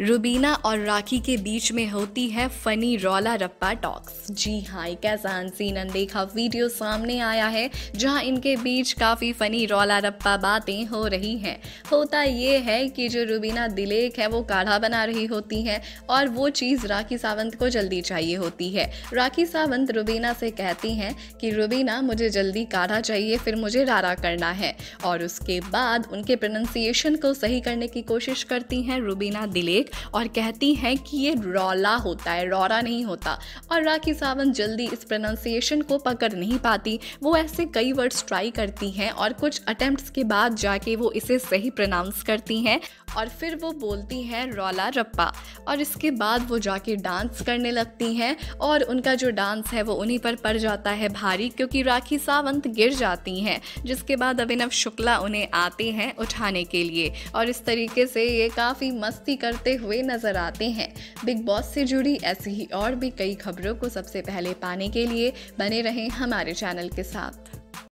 रुबीना और राखी के बीच में होती है फनी रौला रप्पा टॉक्स। जी हाँ एक ऐसा अनसीन अनदेखा वीडियो सामने आया है, जहाँ इनके बीच काफ़ी फनी रौला रप्पा बातें हो रही हैं। होता ये है कि जो रुबीना दिलेक है, वो काढ़ा बना रही होती है और वो चीज़ राखी सावंत को जल्दी चाहिए होती है। राखी सावंत रुबीना से कहती हैं कि, रुबीना, मुझे जल्दी काढ़ा चाहिए, फिर मुझे रारा करना है। और उसके बाद उनके प्रोनाउंसिएशन को सही करने की कोशिश करती हैं रुबीना दिलेक। और कहती हैं कि ये रौला होता है, रौरा नहीं होता। और राखी सावंत जल्दी इस प्रोनाउंसिएशन को पकड़ नहीं पाती। वो ऐसे कई वर्ड्स ट्राई करती हैं और कुछ अटेम्प्ट्स के बाद जाके वो इसे सही प्रोनाउंस करती हैं और फिर वो बोलती हैं रौला रप्पा। और इसके बाद वो जाके डांस करने लगती हैं और उनका जो डांस है वो उन्हीं पर पड़ जाता है भारी क्योंकि राखी सावंत गिर जाती हैं, जिसके बाद अभिनव शुक्ला उन्हें आते हैं उठाने के लिए। और इस तरीके से ये काफ़ी मस्ती करते हुए नज़र आते हैं। बिग बॉस से जुड़ी ऐसी ही और भी कई खबरों को सबसे पहले पाने के लिए बने रहें हमारे चैनल के साथ।